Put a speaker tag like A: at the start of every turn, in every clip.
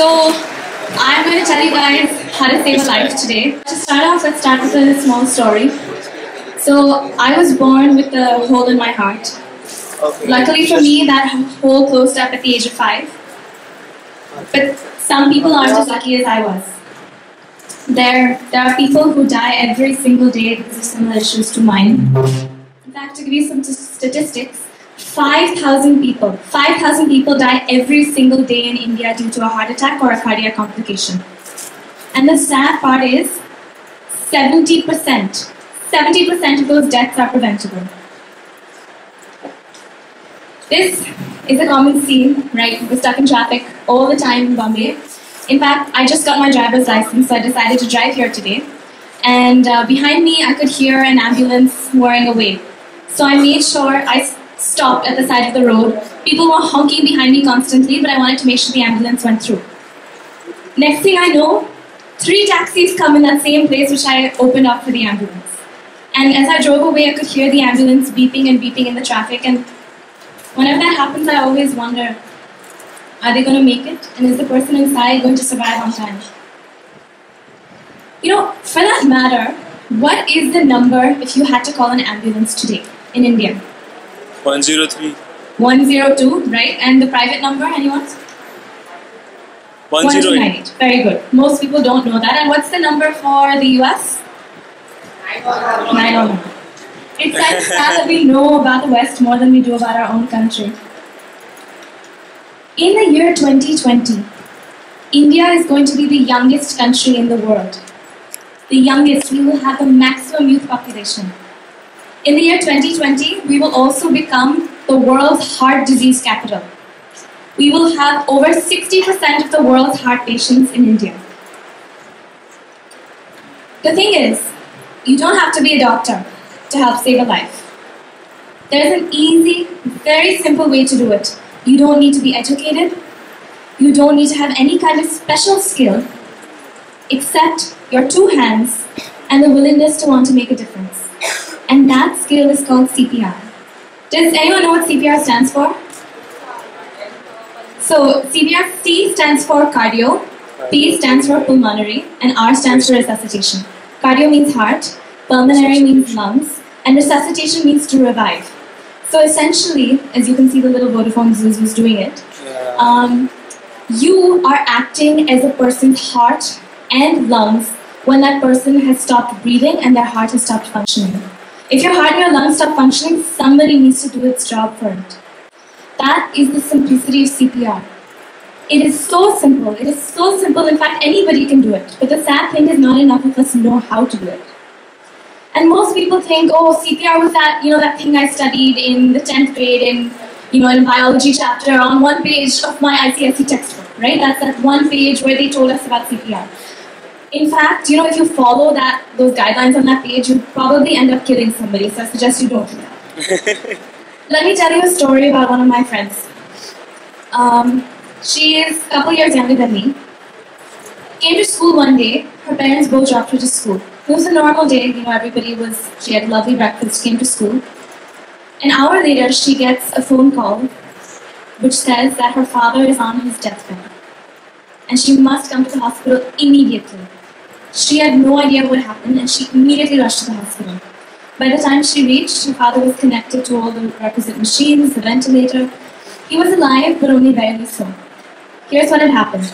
A: So, I'm going to tell you guys how to save a life today. To start off, let's start with a small story. So, I was born with a hole in my heart. Luckily for me, that hole closed up at the age of five. But some people aren't as lucky as I was. There, there are people who die every single day because of similar issues to mine. In fact, to give you some statistics, 5,000 people, 5,000 people die every single day in India due to a heart attack or a cardiac complication. And the sad part is 70%, 70% of those deaths are preventable. This is a common scene, right? We're stuck in traffic all the time in Bombay. In fact, I just got my driver's license, so I decided to drive here today. And uh, behind me, I could hear an ambulance whirring away. So I made sure I stopped at the side of the road. People were honking behind me constantly, but I wanted to make sure the ambulance went through. Next thing I know, three taxis come in that same place which I opened up for the ambulance. And as I drove away, I could hear the ambulance beeping and beeping in the traffic. And whenever that happens, I always wonder are they going to make it? And is the person inside going to survive on time? You know, for that matter, what is the number if you had to call an ambulance today in India?
B: 103.
A: 102, right? And the private number, anyone?
B: 108.
A: Very good. Most people don't know that. And what's the number for the US? 911. It's like sad that we know about the West more than we do about our own country. In the year 2020, India is going to be the youngest country in the world. The youngest, we will have the maximum youth population. In the year 2020, we will also become the world's heart disease capital. We will have over 60% of the world's heart patients in India. The thing is, you don't have to be a doctor to help save a life. There's an easy, very simple way to do it. You don't need to be educated. You don't need to have any kind of special skill except your two hands and the willingness to want to make a difference. And that skill is called CPR. Does anyone know what CPR stands for? So CPR C stands for cardio, P stands for pulmonary, and R stands for resuscitation. Cardio means heart, pulmonary means lungs, and resuscitation means to revive. So essentially, as you can see, the little Vodafone ZooZoo's doing it. Um, you are acting as a person's heart and lungs when that person has stopped breathing and their heart has stopped functioning. If your heart and your lungs stop functioning, somebody needs to do its job for it. That is the simplicity of CPR. It is so simple. It is so simple. In fact, anybody can do it. But the sad thing is, not enough of us know how to do it. And most people think, oh, CPR was that, you know, that thing I studied in the 10th grade in, you know, in biology chapter on one page of my ICSE textbook, right? That's that one page where they told us about CPR. In fact, you know, if you follow that those guidelines on that page, you'll probably end up killing somebody. So I suggest you don't do that. Let me tell you a story about one of my friends. Um, she is a couple years younger than me. Came to school one day. Her parents both dropped her to school. It was a normal day. You know, everybody was. She had a lovely breakfast. Came to school. An hour later, she gets a phone call, which says that her father is on his deathbed, and she must come to the hospital immediately. She had no idea what happened, and she immediately rushed to the hospital. By the time she reached, her father was connected to all the requisite machines, the ventilator. He was alive, but only barely so. Here's what had happened.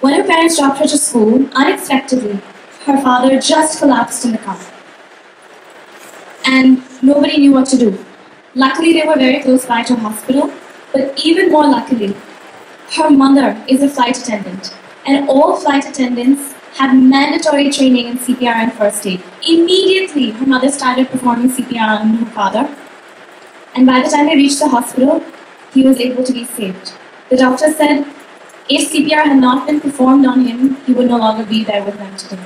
A: When her parents dropped her to school, unexpectedly, her father just collapsed in the car. And nobody knew what to do. Luckily, they were very close by to a hospital, but even more luckily, her mother is a flight attendant, and all flight attendants have mandatory training in CPR and first aid. Immediately, her mother started performing CPR on her father, and by the time they reached the hospital, he was able to be saved. The doctor said if CPR had not been performed on him, he would no longer be there with them today.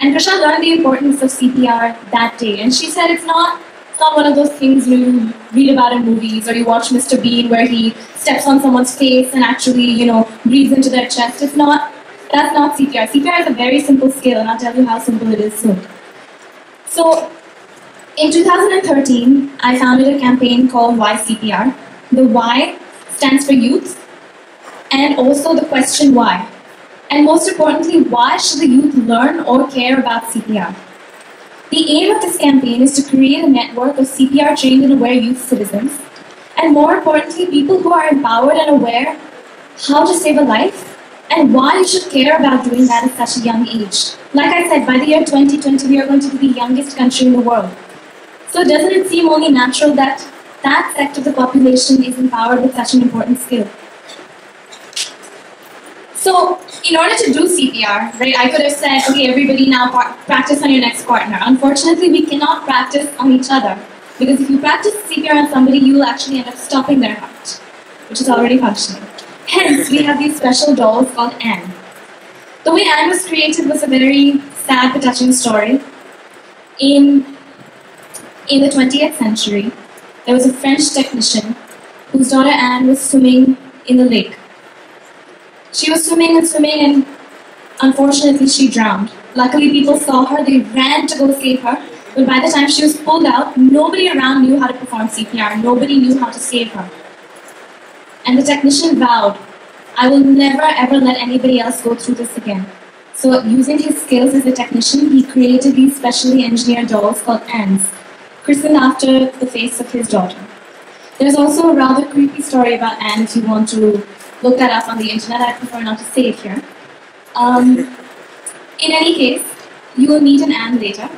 A: And Krishna learned the importance of CPR that day, and she said it's not it's not one of those things you read about in movies or you watch Mr. Bean where he steps on someone's face and actually, you know, breathes into their chest. It's not that's not CPR. CPR is a very simple skill, and I'll tell you how simple it is soon. So in 2013, I founded a campaign called YCPR. The Y stands for youth, and also the question why. And most importantly, why should the youth learn or care about CPR? The aim of this campaign is to create a network of CPR trained and aware youth citizens, and more importantly, people who are empowered and aware how to save a life and why you should care about doing that at such a young age. Like I said, by the year 2020, we are going to be the youngest country in the world. So doesn't it seem only natural that that sect of the population is empowered with such an important skill? So, in order to do CPR, right, I could have said, okay, everybody now practice on your next partner. Unfortunately, we cannot practice on each other because if you practice CPR on somebody, you will actually end up stopping their heart, which is already functioning. Hence, we have these special dolls called Anne. The way Anne was created was a very sad but touching story. In, in the 20th century, there was a French technician whose daughter Anne was swimming in the lake. She was swimming and swimming, and unfortunately, she drowned. Luckily, people saw her, they ran to go save her, but by the time she was pulled out, nobody around knew how to perform CPR, nobody knew how to save her. And the technician vowed, I will never ever let anybody else go through this again. So using his skills as a technician, he created these specially engineered dolls called Annes, christened after the face of his daughter. There's also a rather creepy story about Anne if you want to look that up on the internet. I prefer not to say it here. Um, in any case, you will meet an Anne later.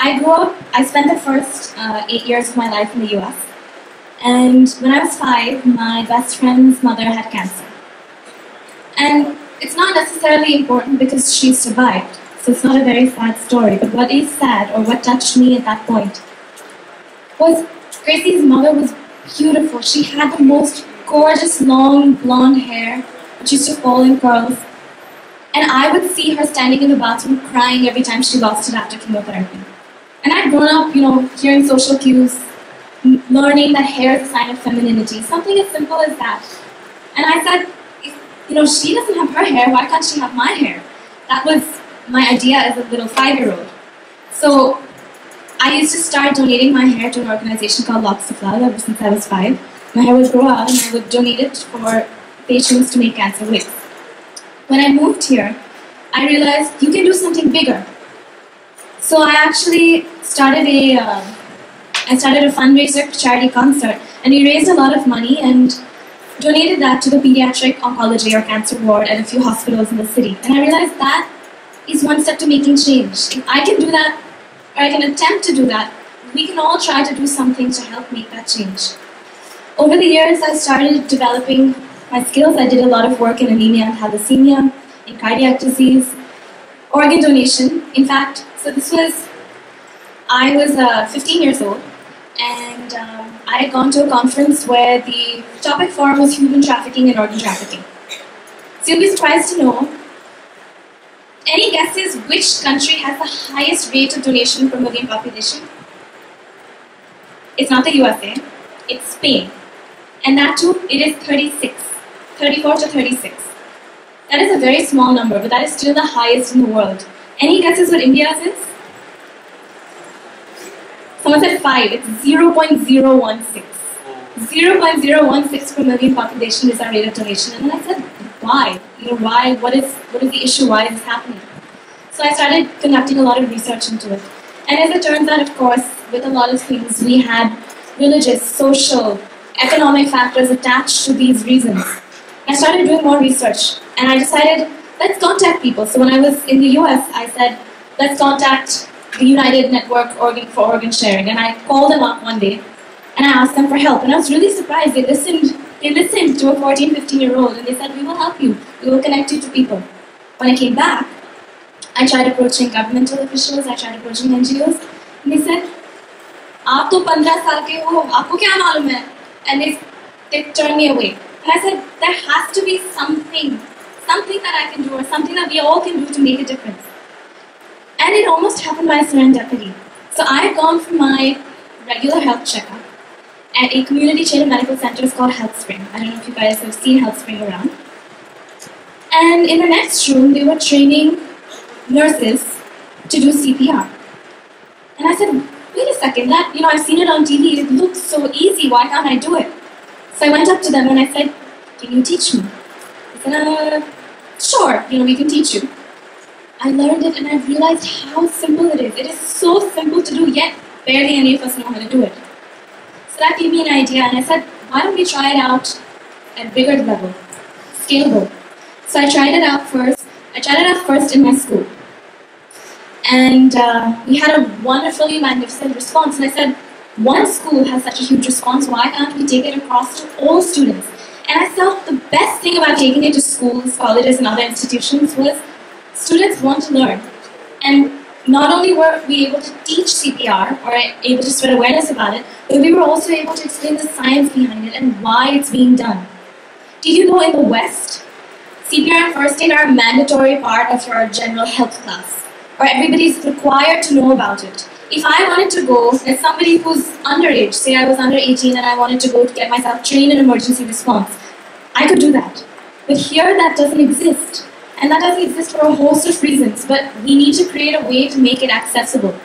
A: I grew up, I spent the first uh, eight years of my life in the US. And when I was five, my best friend's mother had cancer. And it's not necessarily important because she survived, so it's not a very sad story. But what is sad, or what touched me at that point, was Gracie's mother was beautiful. She had the most gorgeous long blonde hair, which used to fall in curls. And I would see her standing in the bathroom crying every time she lost it after chemotherapy. And I'd grown up, you know, hearing social cues, learning that hair is a sign of femininity, something as simple as that. And I said, you know, she doesn't have her hair, why can't she have my hair? That was my idea as a little five-year-old. So I used to start donating my hair to an organization called Locks of Love ever since I was five. My hair would grow out and I would donate it for patients to make cancer wigs. When I moved here, I realized you can do something bigger. So I actually started a uh, I started a fundraiser for charity concert, and we raised a lot of money and donated that to the pediatric oncology or cancer ward at a few hospitals in the city. And I realized that is one step to making change. If I can do that, or I can attempt to do that, we can all try to do something to help make that change. Over the years, I started developing my skills. I did a lot of work in anemia and thalassemia, in cardiac disease, organ donation. In fact, so this was, I was uh, 15 years old, and um, I had gone to a conference where the topic forum was human trafficking and organ trafficking. So you'll be surprised to know. Any guesses which country has the highest rate of donation per million population? It's not the USA, it's Spain. And that too, it is 36, 34 to 36. That is a very small number, but that is still the highest in the world. Any guesses what India's is? Someone said 5, it's 0.016. 0.016 per million population is our rate of donation. And then I said, why? You know, why? What is, what is the issue? Why is this happening? So I started conducting a lot of research into it. And as it turns out, of course, with a lot of things, we had religious, social, economic factors attached to these reasons. I started doing more research, and I decided, let's contact people. So when I was in the US, I said, let's contact United Network organ for Organ Sharing, and I called them up one day and I asked them for help. And I was really surprised. They listened. They listened to a 14, 15 year old, and they said, "We will help you. We will connect you to people." When I came back, I tried approaching governmental officials. I tried approaching NGOs, and they said, "आप तो 15 साल के हो. आपको क्या मालूम है?" And they they turned me away. And I said, "There has to be something, something that I can do, or something that we all can do to make a difference." And it almost happened by serendipity. So I had gone for my regular health checkup at a community chain of medical centers called HealthSpring. I don't know if you guys have seen HealthSpring around. And in the next room, they were training nurses to do CPR. And I said, wait a second, that, you know, I've seen it on TV, it looks so easy, why can't I do it? So I went up to them and I said, can you teach me? I said, uh, sure, you know, we can teach you. I learned it and I realized how simple it is. It is so simple to do, yet barely any of us know how to do it. So that gave me an idea, and I said, why don't we try it out at a bigger level, scalable. So I tried it out first. I tried it out first in my school. And uh, we had a wonderfully magnificent response. And I said, one school has such a huge response, why can't we take it across to all students? And I felt the best thing about taking it to schools, colleges, and other institutions was students want to learn. And not only were we able to teach CPR or able to spread awareness about it, but we were also able to explain the science behind it and why it's being done. Did you know in the West, CPR and first aid are a mandatory part of your general health class, or everybody's required to know about it. If I wanted to go, as somebody who's underage, say I was under 18 and I wanted to go to get myself trained in emergency response, I could do that. But here that doesn't exist. And that doesn't exist for a host of reasons, but we need to create a way to make it accessible.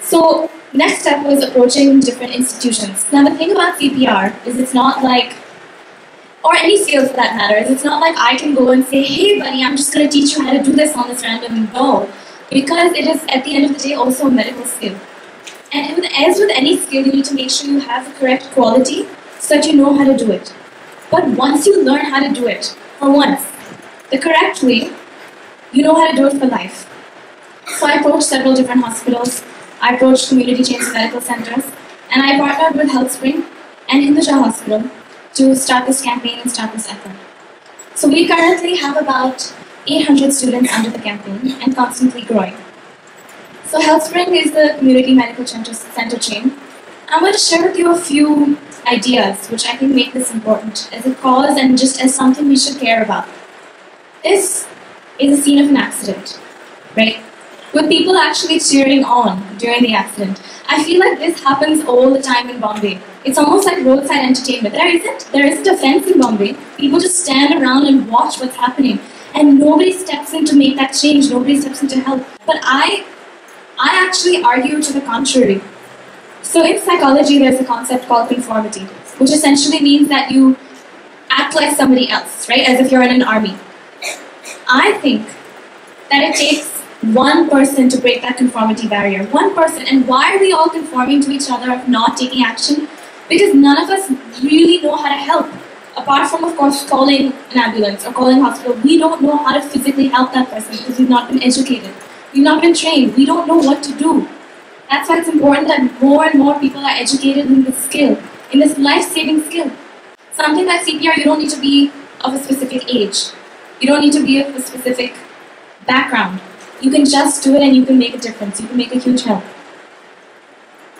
A: So next step was approaching different institutions. Now the thing about CPR is it's not like, or any skill for that matter, is it's not like I can go and say, hey buddy, I'm just going to teach you how to do this on this random ball because it is at the end of the day also a medical skill. And as with any skill, you need to make sure you have the correct quality so that you know how to do it. But once you learn how to do it, for once, the correct way, you know how to do it for life. So I approached several different hospitals, I approached community chains medical centers, and I partnered with HealthSpring and Hinduja Hospital to start this campaign and start this effort. So we currently have about 800 students under the campaign and constantly growing. So HealthSpring is the community medical center chain. I'm going to share with you a few ideas which I think make this important as a cause and just as something we should care about. This is a scene of an accident, right? With people actually cheering on during the accident. I feel like this happens all the time in Bombay. It's almost like roadside entertainment. There isn't. There isn't a fence in Bombay. People just stand around and watch what's happening and nobody steps in to make that change, nobody steps in to help. But I, I actually argue to the contrary. So in psychology, there's a concept called conformity, which essentially means that you act like somebody else, right? As if you're in an army. I think that it takes one person to break that conformity barrier. One person. And why are we all conforming to each other of not taking action? Because none of us really know how to help apart from, of course, calling an ambulance or calling hospital, we don't know how to physically help that person because we've not been educated. We've not been trained. We don't know what to do. That's why it's important that more and more people are educated in this skill, in this life-saving skill. Something like CPR, you don't need to be of a specific age. You don't need to be of a specific background. You can just do it and you can make a difference. You can make a huge help.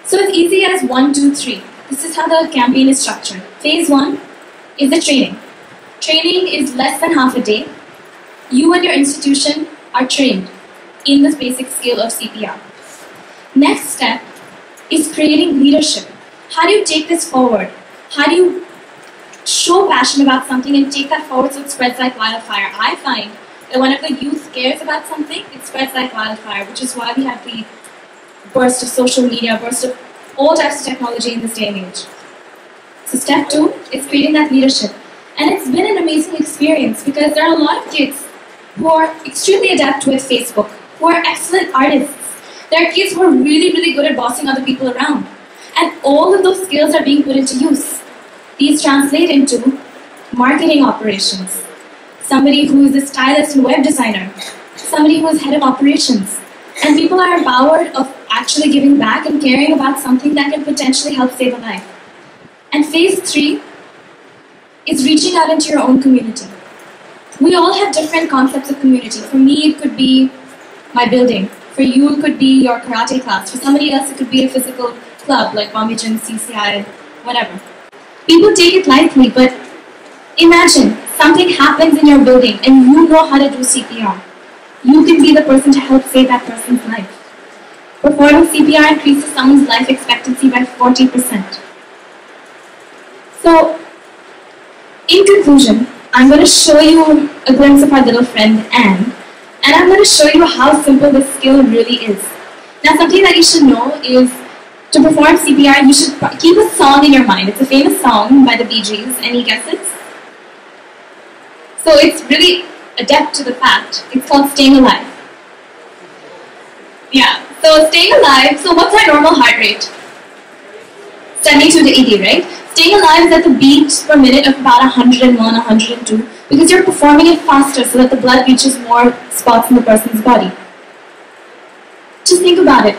A: So it's easy as one, two, three. This is how the campaign is structured. Phase one, is the training. Training is less than half a day. You and your institution are trained in this basic skill of CPR. Next step is creating leadership. How do you take this forward? How do you show passion about something and take that forward so it spreads like wildfire? I find that whenever the youth cares about something, it spreads like wildfire, which is why we have the burst of social media, burst of all types of technology in this day and age. So step two is creating that leadership. And it's been an amazing experience because there are a lot of kids who are extremely adept with Facebook, who are excellent artists. There are kids who are really, really good at bossing other people around. And all of those skills are being put into use. These translate into marketing operations, somebody who is a stylist and web designer, somebody who is head of operations. And people are empowered of actually giving back and caring about something that can potentially help save a life. And phase three is reaching out into your own community. We all have different concepts of community. For me, it could be my building. For you, it could be your karate class. For somebody else, it could be a physical club like Bombay Gym, CCI, whatever. People take it lightly, but imagine something happens in your building and you know how to do CPR. You can be the person to help save that person's life. Performing CPR increases someone's life expectancy by 40%. So, in conclusion, I'm going to show you a glimpse of our little friend Anne, and I'm going to show you how simple this skill really is. Now, something that you should know is to perform CPR, you should keep a song in your mind. It's a famous song by the Bee Gees. Any guesses? So it's really adept to the fact. It's called staying alive. Yeah. So staying alive. So what's our normal heart rate? 72 to 80, right? Staying alive is at the beat per minute of about 101, 102, because you're performing it faster so that the blood reaches more spots in the person's body. Just think about it.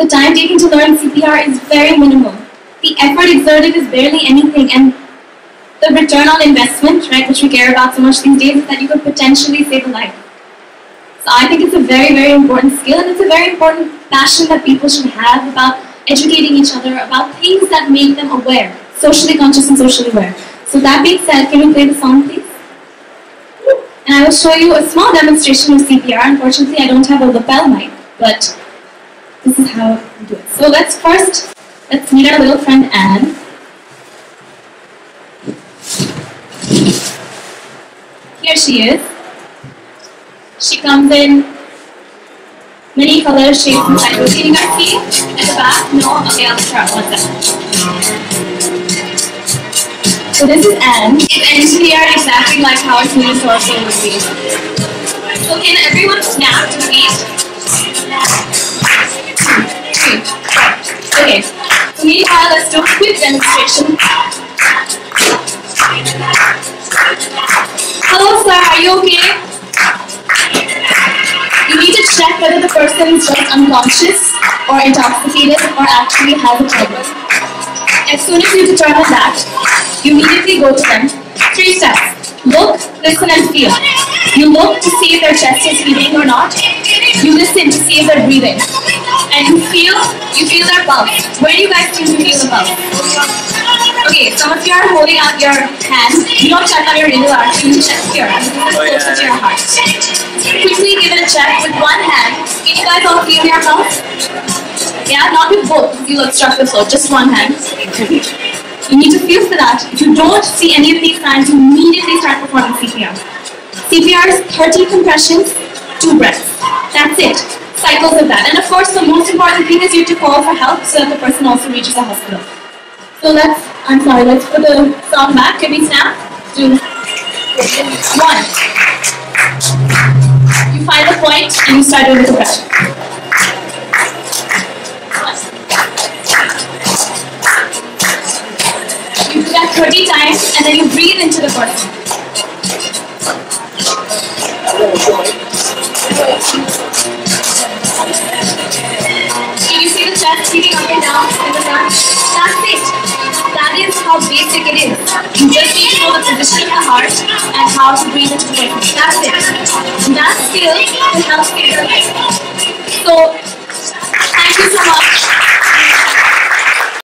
A: The time taken to learn CPR is very minimal. The effort exerted is barely anything, and the return on investment, right, which we care about so much these days, is that you could potentially save a life. So I think it's a very, very important skill, and it's a very important passion that people should have about educating each other about things that make them aware, socially conscious and socially aware. So that being said, can we play the song, please? And I will show you a small demonstration of CPR. Unfortunately, I don't have a lapel mic, but this is how we do it. So let's first, let's meet our little friend Anne. Here she is. She comes in many colors, shapes, and sizes. You guys see at the back? No? Okay, I'll try one second. So this is Anne. It's engineered exactly like how a human torso would be. So can everyone snap to the beat? Okay. So meanwhile, let's do a quick demonstration. Hello sir, are you okay? You need to check whether the person is just unconscious or intoxicated or actually has a problem. As soon as you determine that, you immediately go to them. Three steps. Look, listen, and feel. You look to see if their chest is beating or not. You listen to see if they're breathing. And you feel, you feel their pulse. Where do you guys think you feel the pulse? Okay, some of you are holding out your hands. You don't check on your renal artery, you check here. This is oh, closer to your heart. Quickly give it a check with one hand. Can you guys all feel your pulse? Yeah, not with both. You'll obstruct the flow. Just one hand. You need to feel for that. If you don't see any of these signs, you immediately start performing CPR. CPR is 30 compressions, two breaths. That's it. Cycles of that. And of course, the most important thing is you have to call for help so that the person also reaches a hospital. So let's, I'm sorry, let's put the song back. Can we snap? Two, one. You find the point and you start doing the compression.